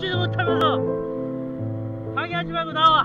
잡지도 못하면서 방해하지 말고 나와.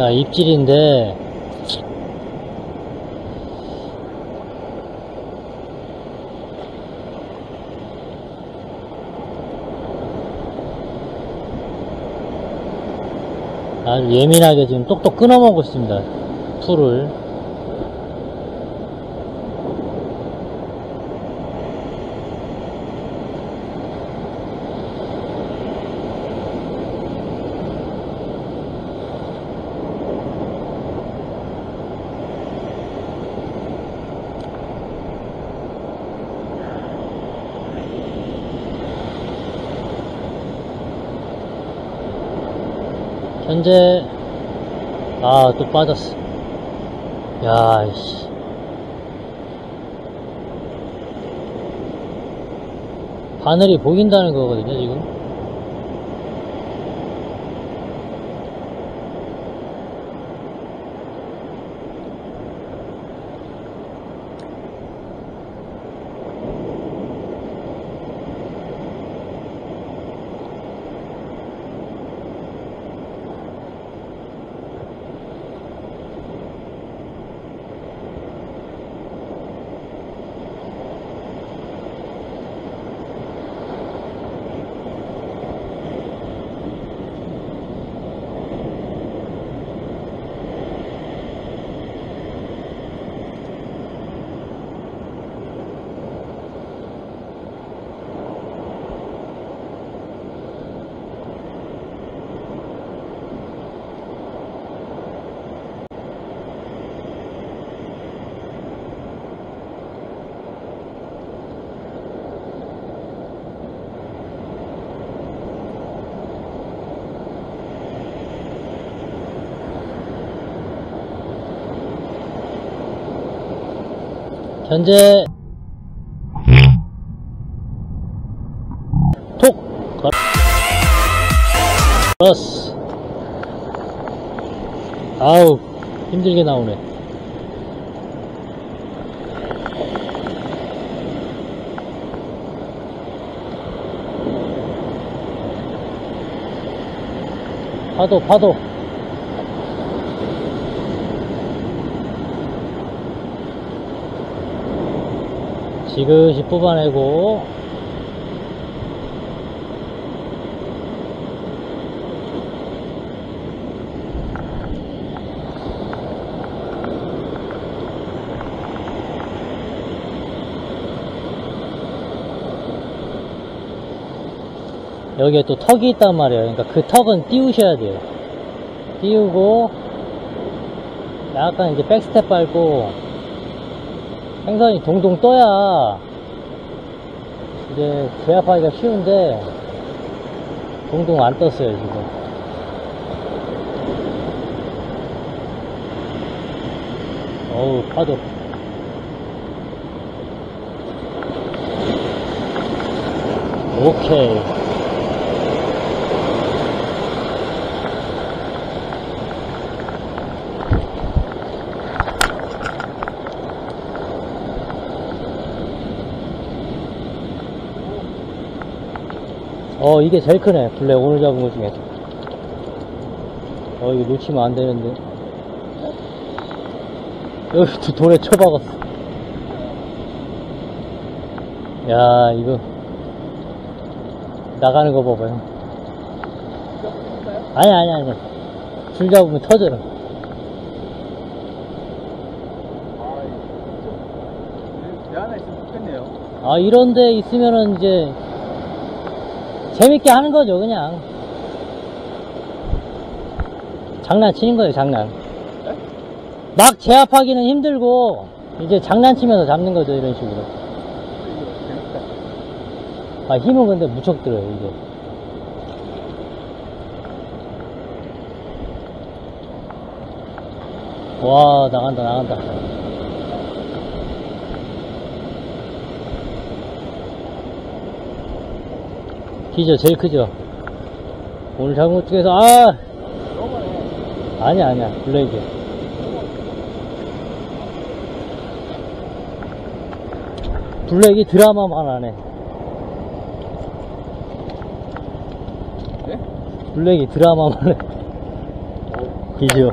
자, 입질인데, 아주 예민하게 지금 똑똑 끊어먹고 있습니다. 풀을. 현재 아 또 빠졌어. 야이씨. 바늘이 보인다는 거거든요 지금 현재 톡. 걸- 걸었어 아우 힘들게 나오네. 파도 파도 지그시 뽑아내고. 여기에 또 턱이 있단 말이에요. 그러니까 그 턱은 띄우셔야 돼요. 띄우고 약간 이제 백스텝 밟고 생선이 동동 떠야 이제 제압하기가 쉬운데 동동 안 떴어요 지금. 어우 파도. 오케이 어 이게 제일 크네 블랙 오늘 잡은 것 중에 어, 이거 놓치면 안 되는데. 여기 두 돌에 쳐박았어. 야, 이거. 나가는 거 봐봐요. 아니, 아니, 아니. 줄 잡으면 터져요. 아, 이런 데 있으면은 이제, 재밌게 하는 거죠, 그냥. 장난치는 거예요, 장난. 네? 막 제압하기는 힘들고, 이제 장난치면서 잡는 거죠, 이런 식으로. 아, 힘은 근데 무척 들어요, 이게. 와, 나간다, 나간다. 기죠, 제일 크죠? 오늘 잡은 것 중에서, 아! 아니야, 아니야, 블레이드. 블랙이 드라마만 하네. 네? 블랙이 드라마만 해. 기죠.